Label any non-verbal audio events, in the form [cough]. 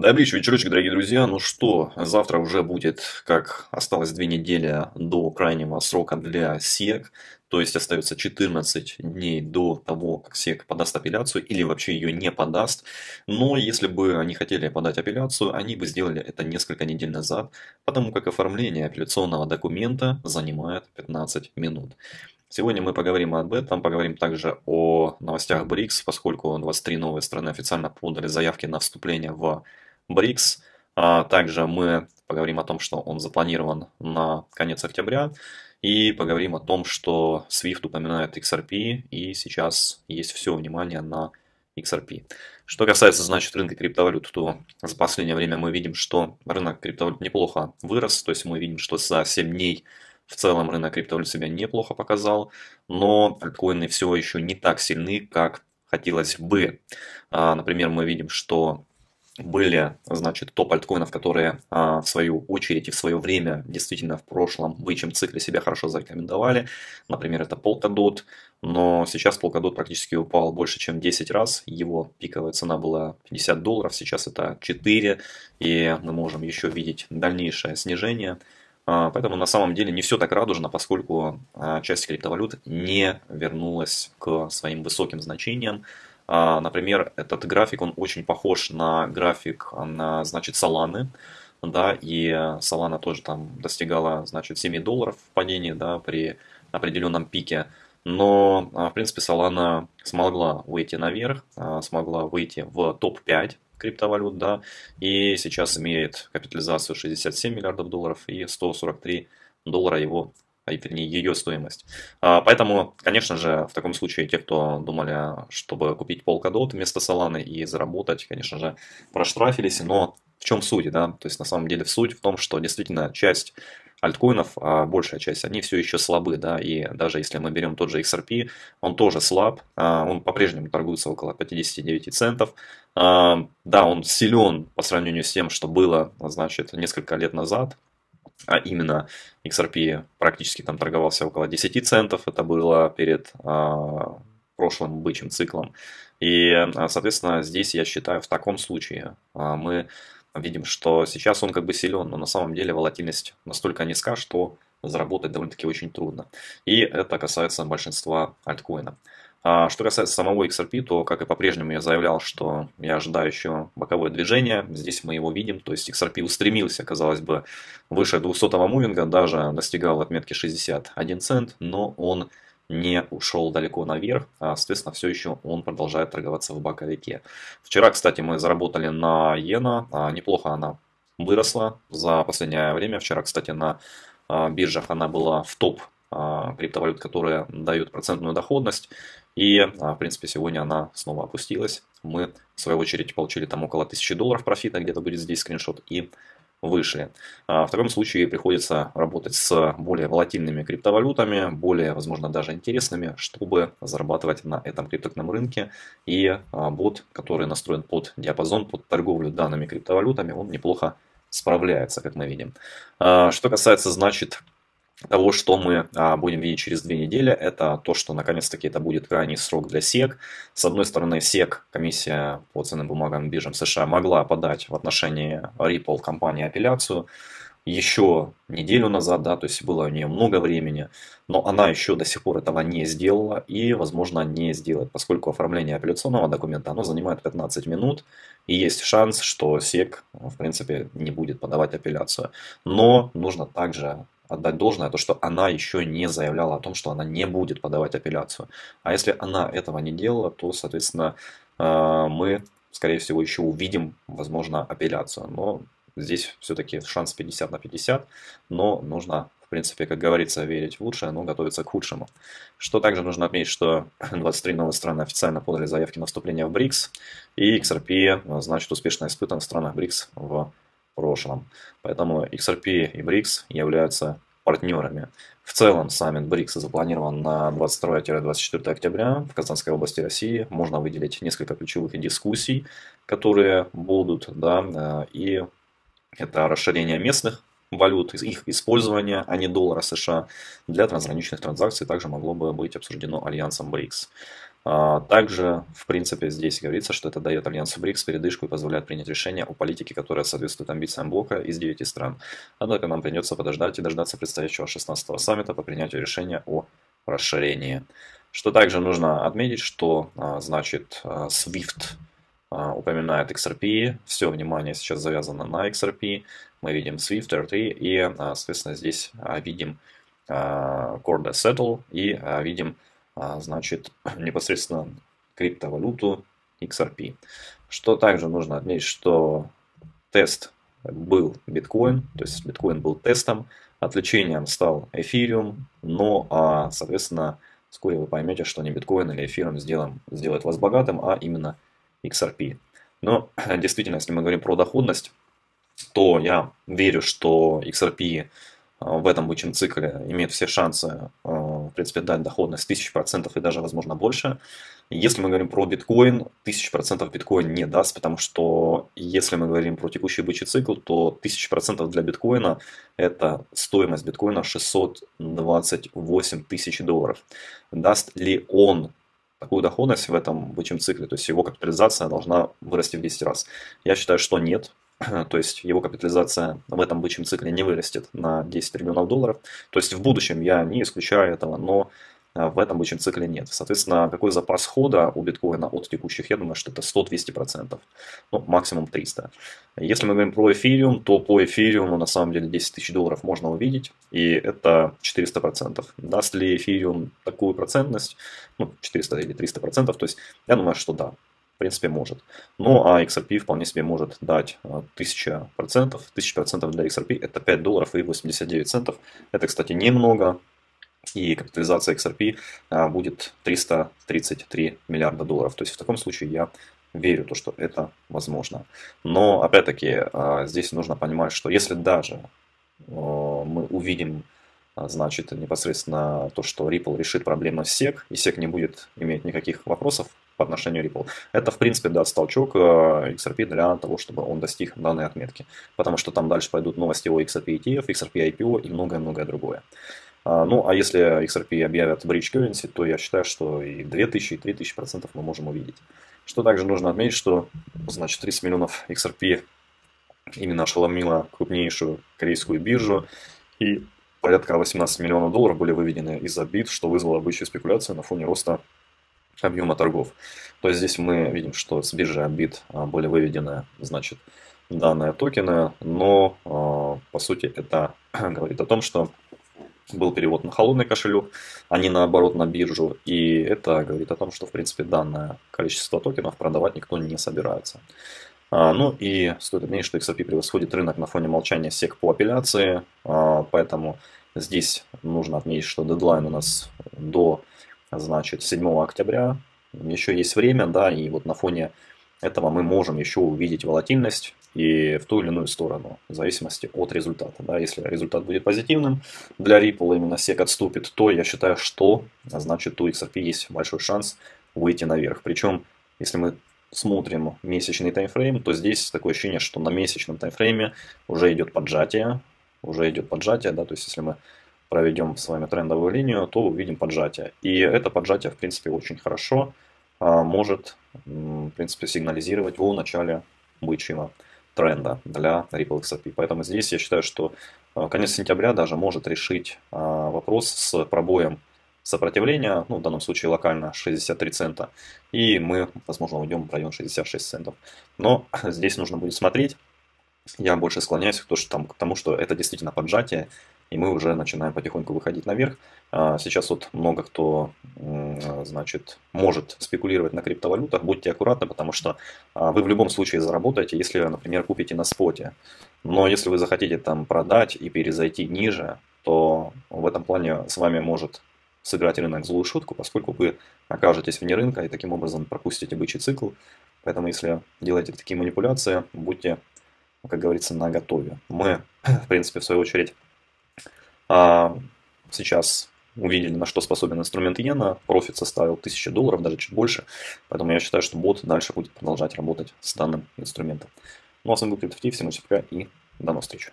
Добрейший вечерочек, дорогие друзья. Ну что, завтра уже будет, как осталось две недели до крайнего срока для СЕК. То есть остается 14 дней до того, как СЕК подаст апелляцию или вообще ее не подаст. Но если бы они хотели подать апелляцию, они бы сделали это несколько недель назад, потому как оформление апелляционного документа занимает 15 минут. Сегодня мы поговорим об этом, поговорим также о новостях БРИКС, поскольку 23 новые страны официально подали заявки на вступление в БРИКС. А также мы поговорим о том, что он запланирован на конец октября. И поговорим о том, что SWIFT упоминает XRP, и сейчас есть все внимание на XRP. Что касается, значит, рынка криптовалют, то за последнее время мы видим, что рынок криптовалют неплохо вырос, то есть мы видим, что за 7 дней в целом рынок криптовалют себя неплохо показал, но альткоины все еще не так сильны, как хотелось бы. А, например, мы видим, что были, значит, топ альткоинов, которые а, в свою очередь и в свое время действительно в прошлом бычьем цикле себя хорошо зарекомендовали. Например, это Polkadot, но сейчас Polkadot практически упал больше, чем 10 раз. Его пиковая цена была 50 долларов, сейчас это 4, и мы можем еще видеть дальнейшее снижение. А, поэтому на самом деле не все так радужно, поскольку а, часть криптовалют не вернулась к своим высоким значениям. А, например, этот график, он очень похож на график, на, значит, Solana, да, и Solana тоже там достигала, значит, 7 долларов в падении, да, при определенном пике. Но, в принципе, Solana смогла выйти наверх, смогла выйти в топ-5 криптовалют, да, и сейчас имеет капитализацию 67 миллиардов долларов и 143 доллара его а вернее ее стоимость. А, поэтому, конечно же, в таком случае те, кто думали, чтобы купить Polkadot вместо Solana и заработать, конечно же, проштрафились, но в чем суть, да? То есть на самом деле суть в том, что действительно часть альткоинов, а большая часть, они все еще слабы, да, и даже если мы берем тот же XRP, он тоже слаб, а, он по-прежнему торгуется около 59 центов, а, да, он силен по сравнению с тем, что было, значит, несколько лет назад, а именно XRP практически там торговался около 10 центов, это было перед а, прошлым бычьим циклом, и, соответственно, здесь я считаю, в таком случае мы видим, что сейчас он как бы силен, но на самом деле волатильность настолько низка, что заработать довольно-таки очень трудно. И это касается большинства альткоинов. А что касается самого XRP, то, как и по-прежнему я заявлял, что я ожидаю еще боковое движение. Здесь мы его видим. То есть XRP устремился, казалось бы, выше 200-го мувинга, даже достигал отметки 61 цент, но он не ушел далеко наверх, а, соответственно, все еще он продолжает торговаться в боковике. Вчера, кстати, мы заработали на иена, а, неплохо она выросла за последнее время. Вчера, кстати, на а, биржах она была в топ криптовалют, которые дают процентную доходность. И, в принципе, сегодня она снова опустилась. Мы, в свою очередь, получили там около 1000 долларов профита, где-то будет здесь скриншот. И вышли. А в таком случае приходится работать с более волатильными криптовалютами, более, возможно, даже интересными, чтобы зарабатывать на этом криптовалютном рынке. И а, бот, который настроен под диапазон, под торговлю данными криптовалютами, он неплохо справляется, как мы видим. А, что касается, значит, того, что мы а, будем видеть через две недели, это то, что наконец-таки это будет крайний срок для СЕК. С одной стороны, СЕК, комиссия по ценным бумагам биржам США, могла подать в отношении Ripple компании апелляцию еще неделю назад, да, то есть было у нее много времени, но она еще до сих пор этого не сделала и, возможно, не сделает, поскольку оформление апелляционного документа, оно занимает 15 минут, и есть шанс, что СЕК, в принципе, не будет подавать апелляцию. Но нужно также отдать должное, то что она еще не заявляла о том, что она не будет подавать апелляцию. А если она этого не делала, то, соответственно, э, мы, скорее всего, еще увидим, возможно, апелляцию. Но здесь все-таки шанс 50 на 50, но нужно в принципе, как говорится, верить в лучшее, но готовиться к худшему. Что также нужно отметить, что [clears throat] 23 новые страны официально подали заявки на вступление в БРИКС, и XRP, значит, успешно испытан в странах БРИКС в прошлом. Поэтому XRP и BRICS являются партнерами. В целом саммит БРИКС запланирован на 22-24 октября в Казанской области России. Можно выделить несколько ключевых дискуссий, которые будут, да, э, и это расширение местных валют, их использование, а не доллара США для трансграничных транзакций также могло бы быть обсуждено альянсом БРИКС. А, также, в принципе, здесь говорится, что это дает Альянсу БРИКС передышку и позволяет принять решение о политике, которая соответствует амбициям блока из 9 стран. Однако нам придется подождать и дождаться предстоящего 16-го саммита по принятию решения о расширении. Что также нужно отметить, что а, значит а, SWIFT упоминает XRP, все внимание сейчас завязано на XRP, мы видим SWIFT, R3 и, соответственно, здесь видим Corda Settle и видим а, значит, [clears throat] непосредственно криптовалюту XRP. Что также нужно отметить, что тест был биткоин, то есть биткоин был тестом, отвлечением стал эфириум, но, а, соответственно, вскоре вы поймете, что не биткоин или эфириум сделаем, сделает вас богатым, а именно XRP. Но [clears throat] действительно, если мы говорим про доходность, то я верю, что XRP в этом бычьем цикле имеет все шансы, э, в принципе, дать доходность 1000% и даже, возможно, больше. Если мы говорим про биткоин, 1000% биткоин не даст, потому что если мы говорим про текущий бычий цикл, то 1000% для биткоина – это стоимость биткоина 628 тысяч долларов. Даст ли он такую доходность в этом бычьем цикле, то есть его капитализация должна вырасти в 10 раз? Я считаю, что нет, [clears throat] то есть его капитализация в этом бычьем цикле не вырастет на 10 триллионов долларов. То есть в будущем я не исключаю этого, но а, в этом бычьем цикле нет. Соответственно, какой запас хода у биткоина от текущих, я думаю, что это 100-200%, ну, максимум 300. Если мы говорим про эфириум, то по эфириуму на самом деле 10 тысяч долларов можно увидеть, и это 400%. Даст ли эфириум такую процентность, ну, 400 или 300%, то есть я думаю, что да в принципе, может. Ну, а XRP вполне себе может дать 1000%. А, 1000% для XRP это 5 долларов и 89 центов. Это, кстати, немного. И капитализация XRP а, будет 333 миллиарда долларов. То есть в таком случае я верю, то, что это возможно. Но, опять-таки, а, здесь нужно понимать, что если даже мы увидим значит, непосредственно то, что Ripple решит проблему SEC, и SEC не будет иметь никаких вопросов по отношению Ripple. Это, в принципе, даст толчок э, XRP для того, чтобы он достиг данной отметки. Потому что там дальше пойдут новости о XRP ETF, XRP IPO и многое-многое другое. А, ну, а если XRP объявят Bridge Currency, то я считаю, что и 2000, и 3000 процентов мы можем увидеть. Что также нужно отметить, что, значит, 30 миллионов XRP именно ошеломило крупнейшую корейскую биржу, и порядка 18 миллионов долларов были выведены из-за бит, что вызвало бычью спекуляцию на фоне роста объема торгов. То есть здесь мы видим, что с биржи Ambit а, были выведены, значит, данные токены, но а, по сути это [clears throat] говорит о том, что был перевод на холодный кошелек, а не наоборот на биржу. И это говорит о том, что в принципе данное количество токенов продавать никто не собирается. А, ну и стоит отметить, что XRP превосходит рынок на фоне молчания SEC по апелляции, поэтому здесь нужно отметить, что дедлайн у нас до значит, 7 октября. Еще есть время, да, и вот на фоне этого мы можем еще увидеть волатильность и в ту или иную сторону, в зависимости от результата. Да. Если результат будет позитивным, для Ripple именно SEC отступит, то я считаю, что значит у XRP есть большой шанс выйти наверх. Причем, если мы смотрим месячный таймфрейм, то здесь такое ощущение, что на месячном таймфрейме уже идет поджатие, уже идет поджатие, да, то есть если мы проведем с вами трендовую линию, то увидим поджатие. И это поджатие, в принципе, очень хорошо а, может, в принципе, сигнализировать о начале бычьего тренда для Ripple XRP. Поэтому здесь я считаю, что а, конец сентября даже может решить а, вопрос с пробоем сопротивления, ну, в данном случае локально 63 цента, и мы, возможно, уйдем в район 66 центов. Но [clears throat] здесь нужно будет смотреть. Я больше склоняюсь к, тому, что это действительно поджатие, и мы уже начинаем потихоньку выходить наверх. А, сейчас вот много кто, значит, может спекулировать на криптовалютах, будьте аккуратны, потому что а, вы в любом случае заработаете, если, например, купите на споте. Но если вы захотите там продать и перезайти ниже, то в этом плане с вами может сыграть рынок злую шутку, поскольку вы окажетесь вне рынка и таким образом пропустите бычий цикл. Поэтому если делаете такие манипуляции, будьте, как говорится, на готове. Мы, [clears throat] в принципе, в свою очередь, а сейчас увидели, на что способен инструмент иена. Профит составил 1000 долларов, даже чуть больше. Поэтому я считаю, что бот дальше будет продолжать работать с данным инструментом. Ну а с вами был CryptoFT. Всем пока и до новых встреч.